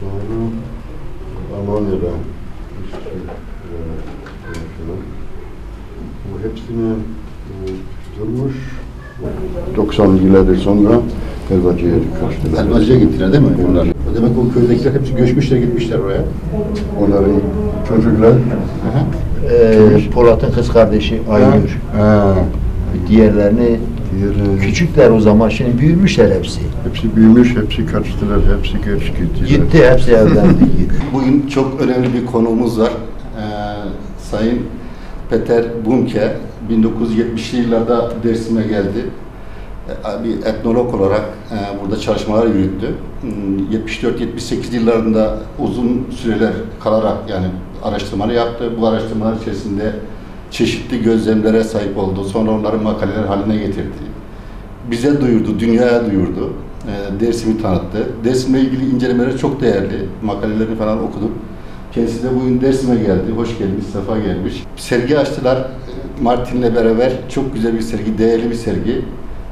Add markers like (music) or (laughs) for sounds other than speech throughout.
Sonra Almanya'da işte, falan. Bu hepsini e, durmuş. 90 yıllar sonra Helvacı'ya kaçtılar. Elbacı'ya gittiler değil mi bunlar? O demek o köydekiler hepsi göçmüşler gitmişler oraya. Onların çocuklar Ee, Polat'ın kız kardeşi Aynur. Diğerlerini diğeri, küçükler o zaman şimdi büyümüşler hepsi. hepsi büyümüş, hepsi kaçtılar, hepsi geç gittiler. Gitti hepsi evlendi. (laughs) Bugün çok önemli bir konuğumuz var. Ee, Sayın Peter Bunke 1970'li yıllarda Dersim'e geldi. Ee, Bir etnolog olarak e, burada çalışmalar yürüttü. Hmm, 74-78 yıllarında uzun süreler kalarak yani araştırmalar yaptı. Bu araştırmalar içerisinde çeşitli gözlemlere sahip oldu. Sonra onları makaleler haline getirdi bize duyurdu, dünyaya duyurdu. E, Dersim'i tanıttı. Dersim'le ilgili incelemeleri çok değerli. Makalelerini falan okudum. Kendisi de bugün Dersim'e geldi. Hoş gelmiş, sefa gelmiş. Sergi açtılar Martin'le beraber. Çok güzel bir sergi, değerli bir sergi.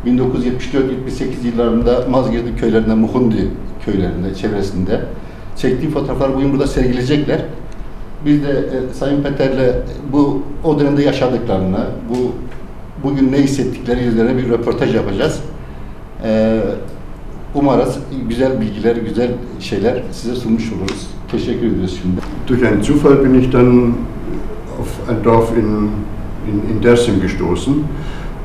1974-78 yıllarında Mazgirdi köylerinde, Muhundi köylerinde, çevresinde çektiği fotoğraflar bugün burada sergileyecekler. Biz de e, Sayın Peter'le bu o dönemde yaşadıklarını, bu bugün ne hissettikleri üzerine bir röportaj yapacağız. Ee, umarız güzel bilgiler, güzel şeyler size sunmuş oluruz. Teşekkür ediyoruz şimdi. Durch einen Zufall bin ich dann auf ein Dorf in, in, in Dersim gestoßen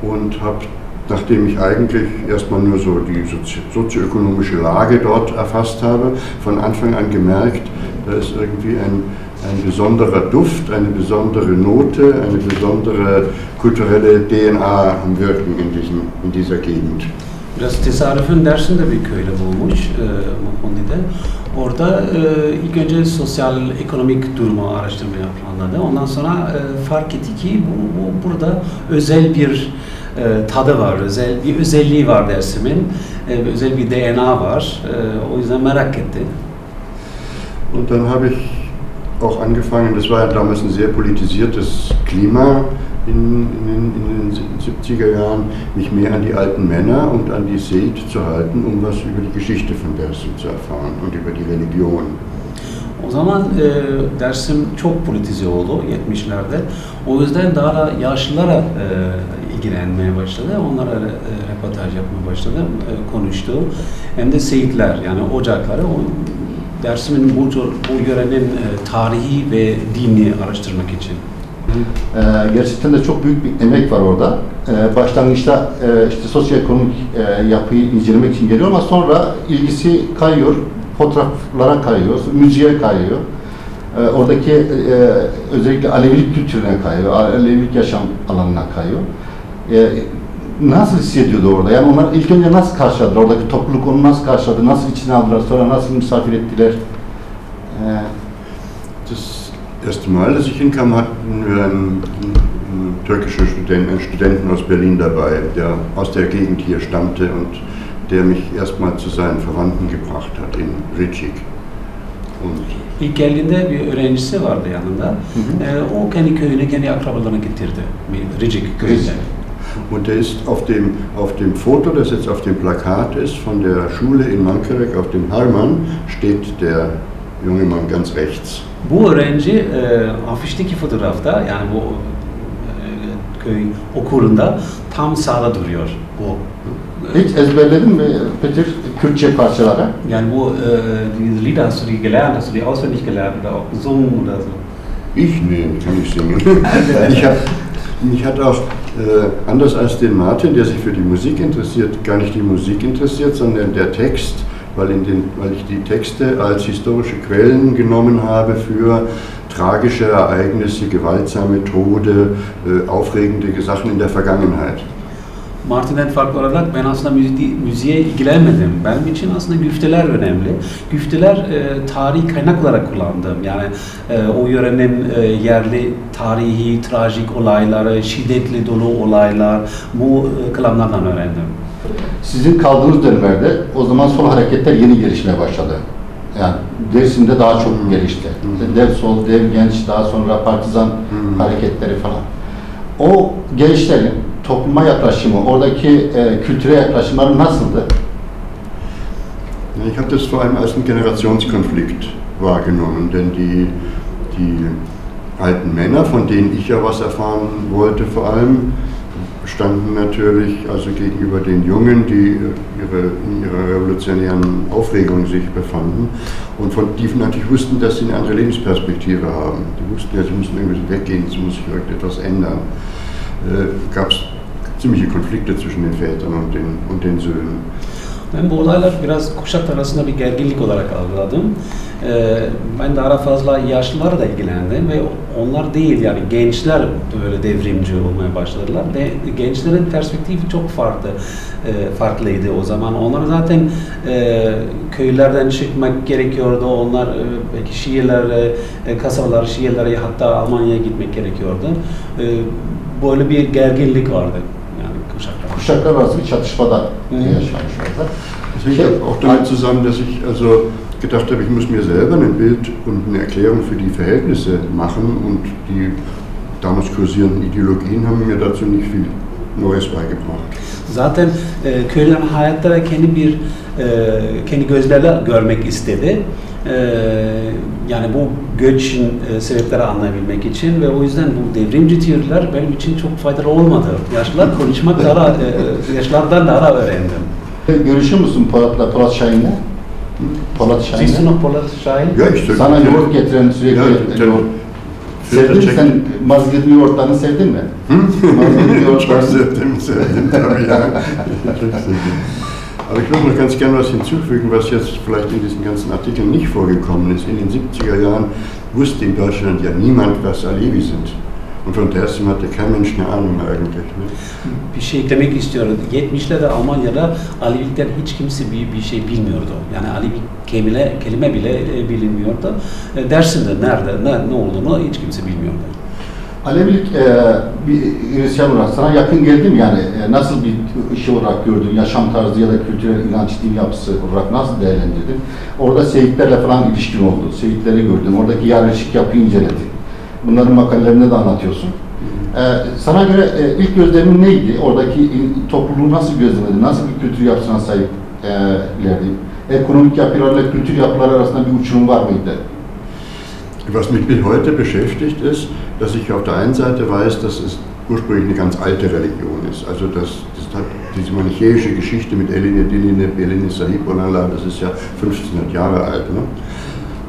und habe, nachdem ich eigentlich erstmal nur so die sozi sozioökonomische Lage dort erfasst habe, von Anfang an gemerkt, da ist irgendwie ein, ein besonderer Duft, eine besondere Note, eine besondere kulturelle DNA am Wirken in, diesem, in dieser Gegend. Biraz tesadüfen Dersim'de bir köyde bulmuş, e, Mukundi'de. Orada e, ilk önce sosyal, ekonomik durumu araştırmaya planladı. Ondan sonra e, fark etti ki bu, bu burada özel bir e, tadı var, özel bir özelliği var Dersim'in. E, özel bir DNA var. E, o yüzden merak etti. Und dann habe ich auch angefangen, das war ja damals ein sehr politisiertes Klima in, in, in den 70er Jahren, mich mehr an die alten Männer und an die Seed zu halten, um was über die Geschichte von Dersim zu erfahren und über die Religion. O zaman e, Dersim çok politize oldu 70'lerde. O yüzden daha da yaşlılara e, ilgilenmeye başladı. Onlara e, reportaj yapmaya başladı, e, konuştu. Hem de seyitler yani ocakları. O, Dersim'in bu, bu yörenin e, tarihi ve dini araştırmak için. Ee, gerçekten de çok büyük bir emek var orada. Ee, başlangıçta e, işte sosyoekonomik e, yapıyı incelemek için geliyor ama sonra ilgisi kayıyor, fotoğraflara kayıyor, müziğe kayıyor. Ee, oradaki e, özellikle Alevilik kültürüne kayıyor, Alevilik yaşam alanına kayıyor. Ee, nasıl hissediyordu orada? Yani onlar ilk önce nasıl karşıladılar? Oradaki topluluk onu nasıl karşıladı? Nasıl içine aldılar? Sonra nasıl misafir ettiler? Ee, Das erste Mal, als ich hinkam, hatten wir einen, einen türkischen Studenten, einen Studenten aus Berlin dabei, der aus der Gegend hier stammte und der mich erstmal zu seinen Verwandten gebracht hat in Rijik. Und İlk geldiğinde bir öğrencisi vardı yanında. E, o kendi köyüne, kendi akrabalarına getirdi. Ricik köyünde. Und der ist auf dem, auf dem Foto, das jetzt auf dem Plakat ist, von der Schule in Mankerek, auf dem Harman, steht der junge Mann ganz rechts. Bu öğrenci e, afişteki fotoğrafta yani bu e, köy okulunda tam sağda duruyor bu. hiç ezberledin mi Petir Kürtçe parçaları? Yani bu e, diese Lieder hast du die gelernt, hast du die auswendig gelernt oder auch gesungen oder so? Ich? Nee, kann ich singen. (laughs) ich hab, mich hat auch, äh, anders als den Martin, der sich für die Musik interessiert, gar nicht die Musik interessiert, sondern der Text, weil, den, weil ich die Texte als historische Quellen genommen habe für tragische Ereignisse, gewaltsame Tode, äh, aufregende Sachen in der Vergangenheit. Martin'den farklı olarak ben aslında müzik, müziğe ilgilenmedim. Benim için aslında güfteler önemli. Güfteler e, tarihi kaynak olarak kullandım. Yani e, o yörenin e, yerli tarihi, trajik olayları, şiddetli dolu olaylar bu e, kılamlardan öğrendim. Sizin kaldığınız dönemlerde o zaman sol hareketler yeni gelişmeye başladı. Yani Dersim'de daha çok gelişti. Dev sol, dev genç, daha sonra partizan hareketleri falan. O gençlerin topluma yaklaşımı, oradaki e, kültüre yaklaşımları nasıldı? Ich habe das vor allem als einen Generationskonflikt wahrgenommen, denn die, die alten Männer, von denen ich ja was erfahren wollte, vor allem standen natürlich also gegenüber den Jungen, die ihre, in ihrer revolutionären Aufregung sich befanden und von die natürlich wussten, dass sie eine andere Lebensperspektive haben. Die wussten ja, sie müssen irgendwie weggehen, es muss sich irgendetwas ändern. Äh, Gab es ziemliche Konflikte zwischen den Vätern und den, und den Söhnen. Ben bu olaylar biraz kuşak arasında bir gerginlik olarak algıladım. Ee, ben daha fazla yaşlılar da ilgilendim ve onlar değil yani gençler böyle devrimci olmaya başladılar ve gençlerin perspektifi çok farklı e, farklıydı o zaman. Onlar zaten e, köylerden çıkmak gerekiyordu. Onlar e, belki şehirlere, e, kasabalar, şehirlere hatta Almanya'ya gitmek gerekiyordu. E, böyle bir gerginlik vardı kuşaklar. Arası bir çatışmada Hı. yaşanmış orada. Das hängt Şey- auch damit zusammen, dass ich also gedacht habe, ich muss mir selber ein Bild und eine Erklärung für die Verhältnisse machen und die damals kursierenden Ideologien haben mir dazu nicht viel Neues beigebracht. Zaten e, köylülerin hayatlara kendi bir e, kendi gözlerle görmek istedi. E, yani bu göçün e, sebepleri anlayabilmek için ve o yüzden bu devrimci teoriler benim için çok faydalı olmadı. Yaşlılar konuşmak daha e, yaşlardan daha öğrendim. Görüşüyor musun Polat'la, Polat Şahin'le? Polat Şahin'le. Noch Polat Şahin? İch Sana yoğurt getiren sürekli yoğurt. Sevdin mi sen mazgirli yoğurtlarını sevdin mi? mazgirli Çok yoğurtlarını sevdim, sevdim tabii ya. Çok sevdim. Aber ich würde noch ganz gerne was hinzufügen, was jetzt vielleicht in diesen ganzen Artikeln nicht vorgekommen ist. In den 70er Jahren wusste in Deutschland ja niemand, was Alevi sind. Und von Dersim hatte kein Mensch eine Ahnung eigentlich. Ne? Bir şey eklemek istiyorum. 70'lerde Almanya'da Alevilikten hiç kimse bir, bir şey bilmiyordu. Yani Alevi kelime, kelime bile e, bilinmiyordu. E, Dersim'de nerede, ne, ne olduğunu hiç kimse bilmiyordu. Alevilik e, bir Hristiyan olarak sana yakın geldi mi? Yani e, nasıl bir şey olarak gördün? Yaşam tarzı ya da kültürel inanç, din yapısı olarak nasıl değerlendirdin? Orada Seyitlerle falan ilişkin oldu. Seyitleri gördün. Oradaki yerleşik yapıyı inceledin. Bunların makalelerinde de anlatıyorsun. E, sana göre e, ilk gözlemin neydi? Oradaki topluluğu nasıl gözlemledin? Nasıl bir kültür yapısına sahip e, ilerledin? Ekonomik yapılarla kültür yapıları arasında bir uçurum var mıydı? Was mich bis heute beschäftigt ist, dass ich auf der einen Seite weiß, dass es ursprünglich eine ganz alte Religion ist. Also das, das hat diese manichäische Geschichte mit Eline, Diline, Beline, Sahib, Olala, das ist ja 1500 Jahre alt. Ne?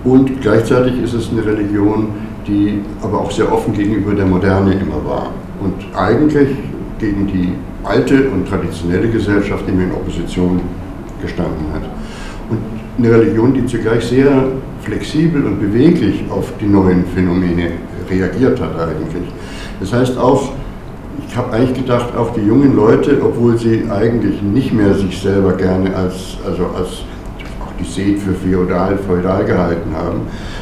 Und gleichzeitig ist es eine Religion, die aber auch sehr offen gegenüber der Moderne immer war. Und eigentlich gegen die alte und traditionelle Gesellschaft immer in Opposition gestanden hat. Und eine Religion, die zugleich sehr flexibel und beweglich auf die neuen Phänomene reagiert hat eigentlich. Das heißt auch, ich habe eigentlich gedacht, auch die jungen Leute, obwohl sie eigentlich nicht mehr sich selber gerne als, also als die Seth für feudal, feudal gehalten haben,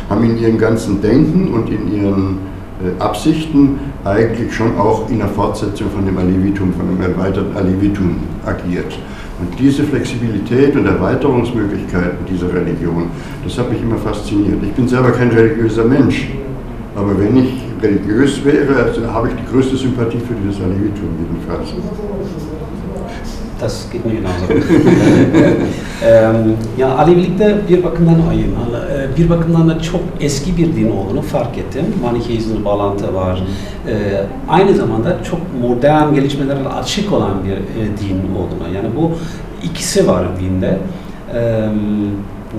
haben in ihrem ganzen Denken und in ihren äh, Absichten eigentlich schon auch in der Fortsetzung von dem Alevitum, von dem erweiterten Alevitum agiert. Und diese Flexibilität und Erweiterungsmöglichkeiten dieser Religion, das hat mich immer fasziniert. Ich bin selber kein religiöser Mensch, aber wenn ich religiös wäre, also habe ich die größte Sympathie für dieses Alevitum jedenfalls. Das geht mir genauso. Eee, ya Alevilikte bir bakımdan ayın, e, bir bakımdan da çok eski bir din olduğunu fark ettim. Manikeizmle bağlantı var. Eee, aynı zamanda çok modern gelişmelerle açık olan bir e, din olduğuna. Yani bu ikisi var dinde. Eee,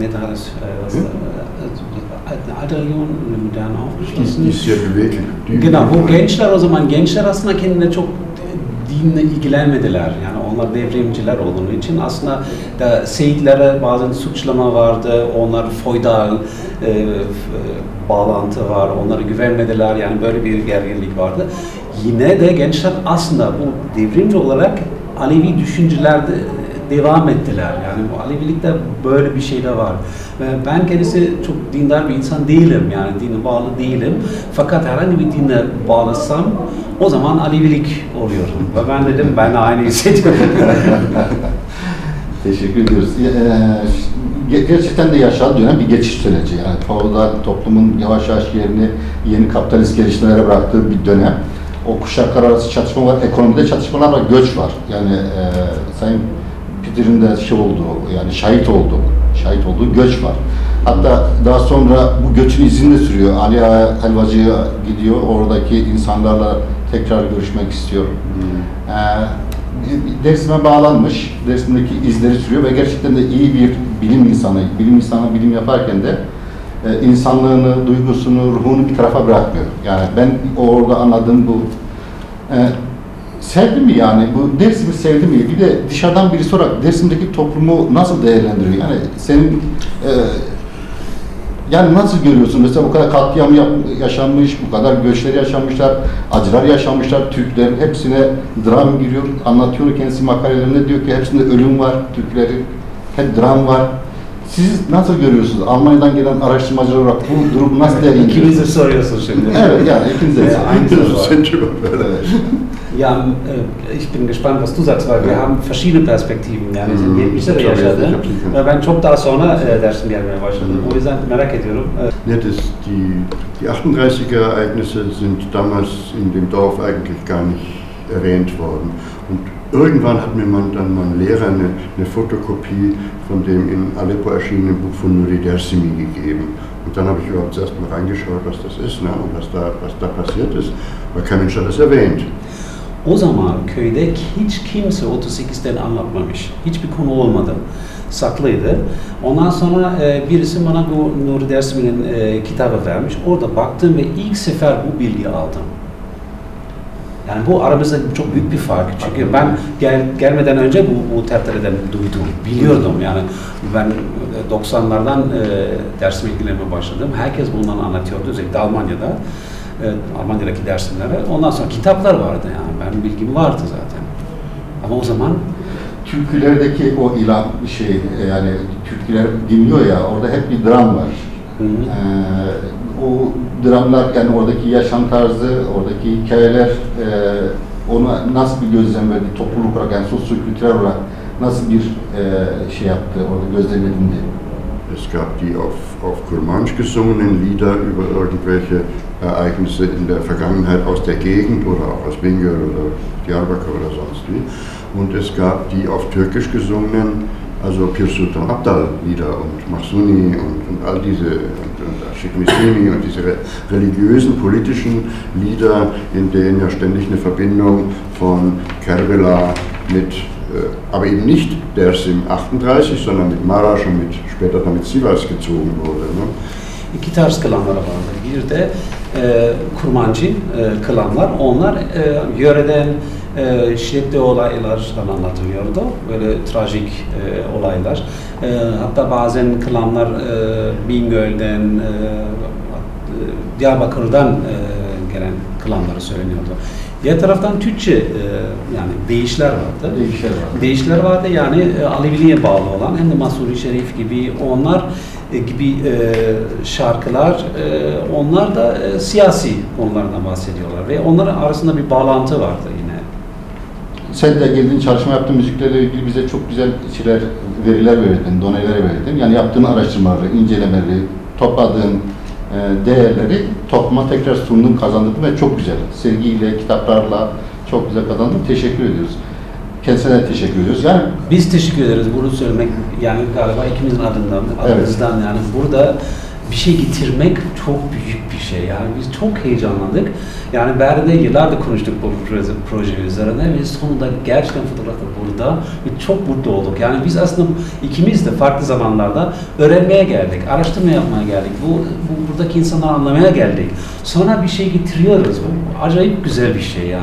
ne daha alte Religion, aufgeschlossen. die ist sehr beweglich. Die, Genau, bu gençler o zaman gençler aslında kendine çok dinle ilgilenmediler. Yani onlar devrimciler olduğu için aslında da Seyitlere bazen suçlama vardı. Onlar feodal e, e, bağlantı var. Onlara güvenmediler. Yani böyle bir gerginlik vardı. Yine de gençler aslında bu devrimci olarak Alevi düşüncelerde devam ettiler. Yani bu Alevilikte böyle bir şey de var. Ben kendisi çok dindar bir insan değilim. Yani dine bağlı değilim. Fakat herhangi bir dine bağlısam o zaman Alevilik oluyor. Ve ben dedim ben aynı hissediyorum. (laughs) Teşekkür ediyoruz. Ee, ge- gerçekten de yaşadığı dönem bir geçiş süreci. Yani feodal toplumun yavaş yavaş yerini yeni kapitalist gelişmelere bıraktığı bir dönem. O kuşaklar arası çatışma var, ekonomide çatışmalar var, göç var. Yani e, Sayın Peter'in de şey oldu, yani şahit oldu. şahit olduğu göç var. Hatta daha sonra bu göçün izini de sürüyor. Ali Ağa Helvacı'ya gidiyor. Oradaki insanlarla tekrar görüşmek istiyor. Ee, Dersim'e bağlanmış. Dersim'deki izleri sürüyor ve gerçekten de iyi bir bilim insanı. Bilim insanı bilim yaparken de e, insanlığını, duygusunu, ruhunu bir tarafa bırakmıyor. Yani ben orada anladığım bu. E, sevdi mi yani? Bu Dersim'i sevdi mi? Bir de dışarıdan birisi olarak Dersim'deki toplumu nasıl değerlendiriyor? Yani senin e, yani nasıl görüyorsun? Mesela bu kadar katliam yaşanmış, bu kadar göçleri yaşanmışlar, acılar yaşanmışlar. Türklerin hepsine dram giriyor. Anlatıyor kendisi makalelerinde diyor ki hepsinde ölüm var. Türklerin hep dram var. Siz nasıl görüyorsunuz? Almanya'dan gelen araştırmacılar olarak bu durumu nasıl değerlendiriyorsunuz? İkimizi soruyorsun şimdi. Evet. Ja. Sind überfällig. Ja, äh, ich bin gespannt, was du sagst, weil wir haben verschiedene Perspektiven. Yani Hmm. 70'de de yaşadı. ben çok daha sonra e, dersim gelmeye başladım. Hmm. O yüzden merak ediyorum. Ja, das, die, die 38er Ereignisse sind damals in dem Dorf eigentlich gar nicht erwähnt worden. Und irgendwann hat mir man, dann mein Lehrer eine, eine Fotokopie von dem in Aleppo erschienenen Buch von Nuri Dersimi gegeben. Und dann habe ich überhaupt zuerst mal reingeschaut, was das ist ne, und was da, was da passiert ist, weil kein Mensch hat das erwähnt. O zaman köyde hiç kimse 38'den anlatmamış. Hiçbir konu olmadı. Saklıydı. Ondan sonra e, birisi bana bu Nuri Dersimi'nin e, kitabı vermiş. Orada baktım ve ilk sefer bu bilgiyi aldım. Yani bu aramızda çok büyük bir fark. Çünkü ben gel, gelmeden önce bu, bu terteleden duydum, biliyordum. Yani ben e, 90'lardan e, dersime ilgilenmeye başladım. Herkes bundan anlatıyordu, özellikle Almanya'da. E, Almanya'daki dersimlere. Ondan sonra kitaplar vardı yani. Benim bilgim vardı zaten. Ama o zaman Türkülerdeki o ilan şey e, yani Türküler dinliyor ya orada hep bir dram var. Hı hı. Ee, o dramlar yani oradaki yaşam tarzı, oradaki hikayeler e, ona nasıl bir gözlem verdi topluluk olarak yani sosyo-kültürel olarak nasıl bir e, şey yaptı orada gözlem edindi. Es gab die auf, auf Kurmansch gesungenen Lieder über irgendwelche Ereignisse in der Vergangenheit aus der Gegend oder auch aus Bingöl oder Diyarbakır oder sonst wie. Und es gab die auf Türkisch gesungenen, also Pir Sultan Abdal Lieder und Mahsuni und, und all diese, und, und und diese re- religiösen, politischen Lieder, in denen ja ständig eine Verbindung von Kerbela mit äh, aber eben nicht Dersim 38, sondern mit Maraş und mit, später dann mit Sivas gezogen wurde. Ne? İki tarz klanları vardı. Bir de e, kurmancı e, klanlar. Onlar e, yöreden e, şiddetli olaylardan anlatılıyordu. Böyle trajik e, olaylar. E, hatta bazen klanlar e, Bingöl'den, e, Diyarbakır'dan e, gelen klanları söyleniyordu. Diğer taraftan Türkçe e, yani deyişler vardı. Değişler var. Deyişler vardı yani e, Aleviliğe bağlı olan hem de Masuri Şerif gibi onlar gibi e, şarkılar e, onlar da e, siyasi konulardan bahsediyorlar ve onların arasında bir bağlantı vardı yine. Sen de geldin çalışma yaptığın müziklerle ilgili bize çok güzel şeyler, veriler verdin, doneler verdin. Yani yaptığın araştırmaları, incelemeleri, topladığın değerleri topluma tekrar sundun, kazandırdın ve çok güzel. Sevgiyle, kitaplarla çok güzel kazandın. Teşekkür ediyoruz. Kendisine teşekkür ediyoruz. Yani Biz teşekkür ederiz bunu söylemek yani galiba ikimizin adından, adımızdan yani burada bir şey getirmek çok büyük bir şey. Yani biz çok heyecanlandık. Yani Berlin'de yıllardır konuştuk bu proje, proje üzerine ve sonunda gerçekten fotoğrafta burada ve çok mutlu olduk. Yani biz aslında ikimiz de farklı zamanlarda öğrenmeye geldik, araştırma yapmaya geldik. Bu, bu buradaki insanları anlamaya geldik. Sonra bir şey getiriyoruz. Bu acayip güzel bir şey ya.